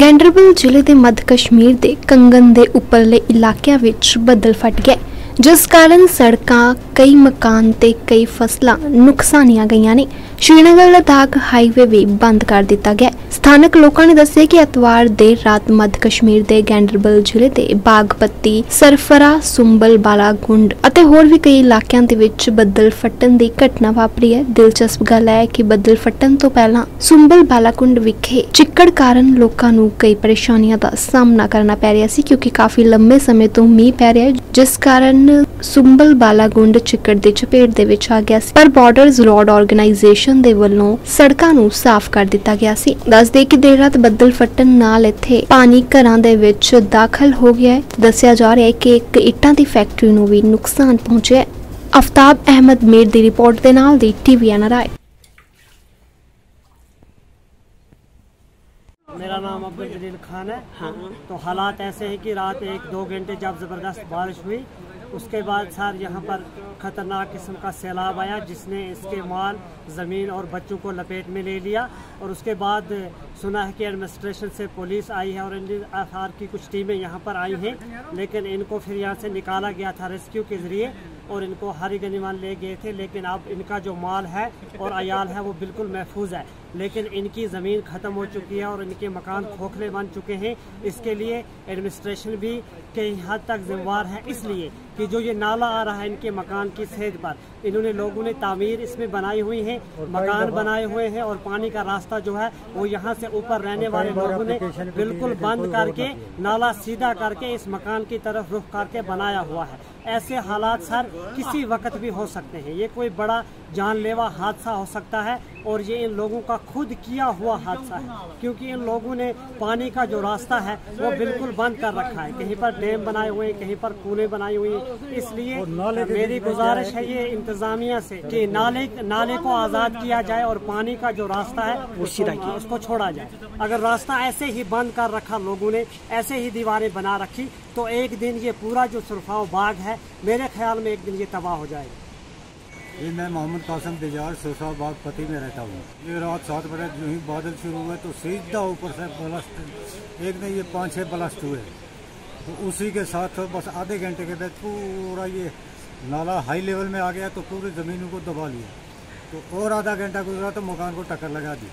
ਗੈਂਡਰਬਲ ਜ਼ਿਲ੍ਹੇ ਦੇ ਮੱਧ ਕਸ਼ਮੀਰ ਦੇ ਕੰਗਨ ਦੇ ਉੱਪਰਲੇ ਇਲਾਕਿਆਂ ਵਿੱਚ ਬੱਦਲ ਫਟ ਗਿਆ ਜਿਸ ਕਾਰਨ ਸੜਕਾਂ, ਕਈ ਮਕਾਨ ਤੇ ਕਈ ਫਸਲਾਂ ਨੁਕਸਾਨੀਆਂ ਗਈਆਂ ਨੇ। ਸ਼੍ਰੀਨਗਰ, ਲਦਾਖ ਹਾਈਵੇ ਵੀ ਬੰਦ ਕਰ ਦਿੱਤਾ ਗਿਆ ਸਥਾਨਕ ਲੋਕਾਂ ਨੇ ਦੱਸਿਆ ਕਿ ਐਤਵਾਰ ਦੇਰ ਰਾਤ ਮੱਧ ਕਸ਼ਮੀਰ ਦੇ ਗੈਂਡਰਬਲ ਜ਼ਿਲ੍ਹੇ ਦੇ ਬਾਗਪਤੀ, ਸਰਫਰਾ, ਸੁੰਬਲ, ਬਾਲਾਗੁੰਡ ਅਤੇ ਹੋਰ ਵੀ ਕਈ ਇਲਾਕਿਆਂ ਦੇ ਵਿੱਚ ਬੱਦਲ ਫਟਣ ਦੀ ਘਟਨਾ ਵਾਪਰੀ ਹੈ। ਦਿਲਚਸਪ ਗੱਲ ਹੈ ਕਿ ਬੱਦਲ ਫਟਣ ਤੋਂ ਪਹਿਲਾਂ ਸੁੰਬਲ, ਬਾਲਾਗੁੰਡ ਵਿਖੇ ਚਿੱਕੜ ਕਾਰਨ ਲੋਕਾਂ ਨੂੰ ਕਈ ਪਰੇਸ਼ਾਨੀਆਂ ਦਾ ਸਾਹਮਣਾ ਕਰਨਾ ਪੈ ਰਿਹਾ ਸੀ ਕਿਉਂਕਿ ਕਾਫੀ ਲੰਮੇ ਸਮੇਂ ਤੋਂ ਮੀਂਹ ਪੈ ਰਿਹਾ ਜਿਸ ਕਾਰਨ ਸੁੰਬਲ, ਬਾਲਾਗੁੰਡ, ਚਿੱਕੜ ਦੀ ਚਪੇਟ ਦੇ ਵਿੱਚ ਆ ਗਿਆ ਸੀ। ਪਰ ਬਾਰਡਰਜ਼ ਰੋਡ ਆਰਗੇਨਾਈਜੇਸ਼ਨ ਦੇ ਵੱਲੋਂ ਸੜਕਾਂ ਨੂੰ ਸਾਫ਼ ਕਰ ਦਿੱਤਾ ਗਿਆ ਸੀ। ਦੱਸਦੇ ਕਿ ਦੇਰ ਰਾਤ ਬੱਦਲ ਫਟਣ ਨਾਲ ਇੱਥੇ ਪਾਣੀ ਘਰਾਂ ਦੇ ਵਿੱਚ ਦਾਖਲ ਹੋ ਗਿਆ ਹੈ ਦੱਸਿਆ ਜਾ ਰਿਹਾ ਹੈ ਕਿ ਇੱਕ ਇੱਟਾਂ ਦੀ ਫੈਕਟਰੀ ਨੂੰ ਵੀ ਨੁਕਸਾਨ ਪਹੁੰਚਿਆ ਹੈ ਅਫਤਾਬ ਅਹਿਮਦ ਮੀਰ ਦੀ ਰਿਪੋਰਟ ਦੇ ਨਾਲ ਦੀ ਟੀਵੀ ਐਨਆਰਆਈ मेरा नाम अब्दुल जलील खान है तो हालात ऐसे हैं कि रात एक दो घंटे जब ज़बरदस्त बारिश हुई उसके बाद सर, यहाँ पर ख़तरनाक किस्म का सैलाब आया, जिसने इसके माल, ज़मीन और बच्चों को लपेट में ले लिया। और उसके बाद सुना है कि एडमिनिस्ट्रेशन से पुलिस आई है और एन की कुछ टीमें यहाँ पर आई हैं, लेकिन इनको फिर यहाँ से निकाला गया था रेस्क्यू के ज़रिए। और इनको हरी गनीमान ले गए थे लेकिन अब इनका जो माल है और अयाल है वो बिल्कुल महफूज है। लेकिन इनकी ज़मीन ख़त्म हो चुकी है और इनके मकान खोखले बन चुके हैं। इसके लिए एडमिनिस्ट्रेशन भी कई हद तक जिम्मेवार है। इसलिए कि जो ये नाला आ रहा है इनके मकान की सेज पर इन्होंने लोगों ने तामीर इसमें बनाई हुई है मकान बनाए हुए हैं और पानी का रास्ता जो है वो यहाँ से ऊपर रहने वाले लोगों ने बिल्कुल बंद करके नाला सीधा करके इस मकान की तरफ़ रुख करके बनाया हुआ है। ऐसे हालात सर किसी वक्त भी हो सकते हैं। ये कोई बड़ा जानलेवा हादसा हो सकता है। और ये इन लोगों का खुद किया हुआ हादसा है क्योंकि इन लोगों ने पानी का जो रास्ता है वो बिल्कुल बंद कर रखा है। कहीं पर डैम बनाए हुए हैं कहीं पर कूले बनाई हुई हैं। इसलिए मेरी गुजारिश है ये इंतजामिया से कि नाले नाले को आज़ाद किया जाए और पानी का जो रास्ता है वो सीधा किया। उसको छोड़ा जाए। अगर रास्ता ऐसे ही बंद कर रखा लोगों ने ऐसे ही दीवारें बना रखी तो एक दिन ये पूरा जो सुरफाव बाग है मेरे ख्याल में एक दिन ये तबाह हो जाएगा। ये मैं मोहम्मद कासम तेजार सोसा बाग पति में रहता हूँ। ये रात सात बजे जो ही बादल शुरू हुए तो सीधा ऊपर से ब्लास्ट, एक नहीं, ये पाँच छः ब्लास्ट हुए। तो उसी के साथ बस आधे घंटे के बाद पूरा ये नाला हाई लेवल में आ गया तो पूरी ज़मीन को दबा लिया। तो और आधा घंटा गुजरा तो मकान को टक्कर लगा दी।